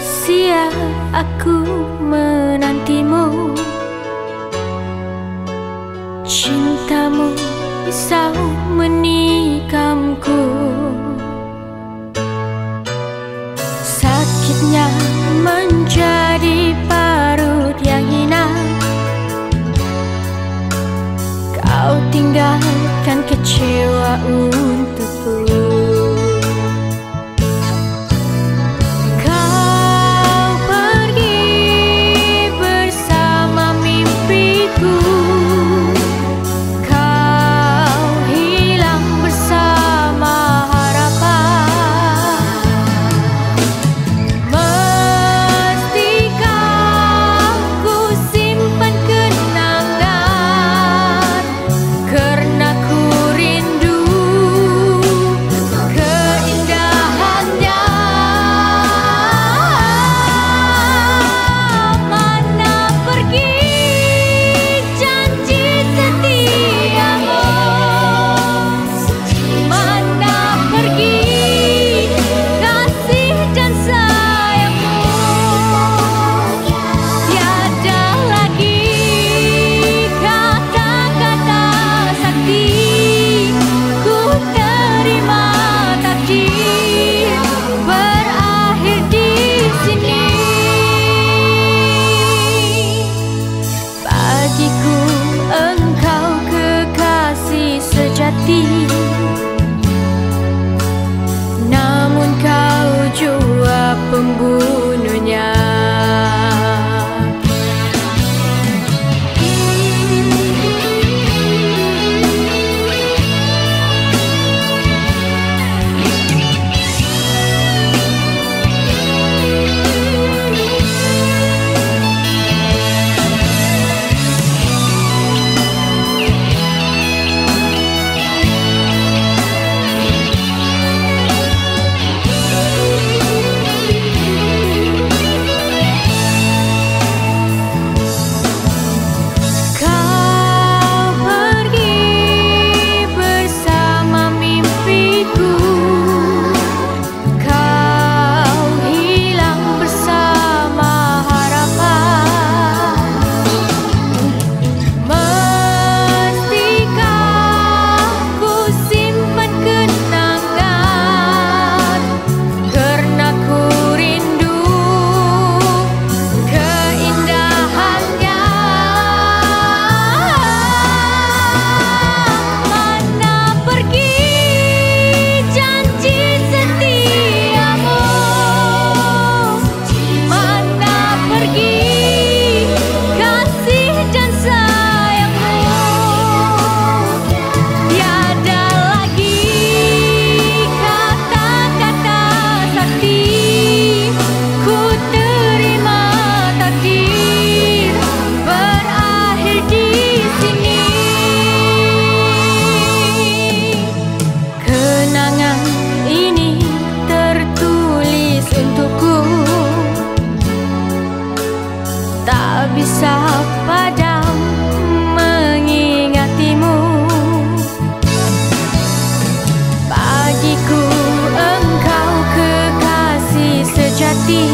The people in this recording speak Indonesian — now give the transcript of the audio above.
sia aku menantimu. Cintamu bisa menikamku. Sakitnya menjadi parut yang hina. Kau tinggalkan kecewa bisa padam mengingatimu. Bagiku engkau kekasih sejati